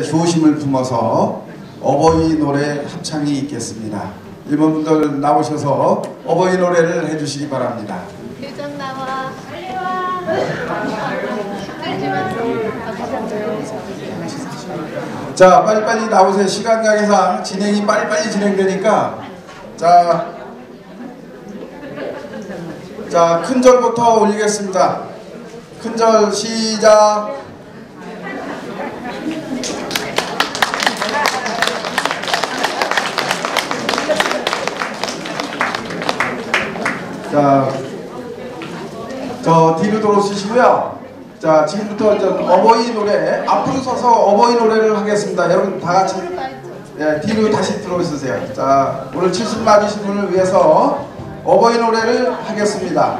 조심을 품어서 어버이 노래 합창이 있겠습니다. 일본 분들 나오셔서 어버이 노래를 해주시기 바랍니다. 유정 나와. 빨리 와. 빨리 와. 자 빨리빨리 나오세요. 시간 관계상 진행이 빨리빨리 진행되니까 자, 자 큰절부터 올리겠습니다. 큰절 시작. 자, 저 뒤로 돌아오시고요. 자, 지금부터 저 어버이 노래 앞으로 서서 어버이 노래를 하겠습니다. 여러분 다 같이 예, 뒤로 다시 들어오세요. 자, 오늘 70 맞으신 분을 위해서 어버이 노래를 하겠습니다.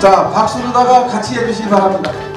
자, 박수로다가 같이 해주시기 바랍니다.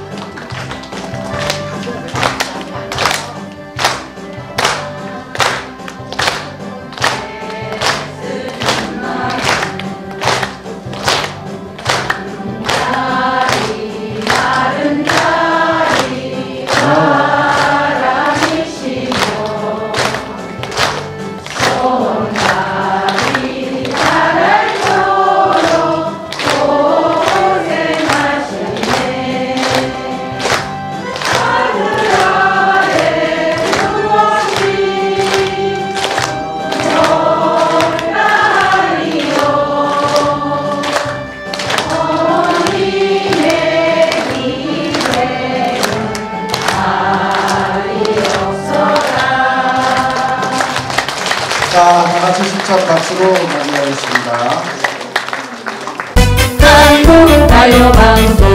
같이 실천 박수로 맞이하겠습니다. 한국 가요 방송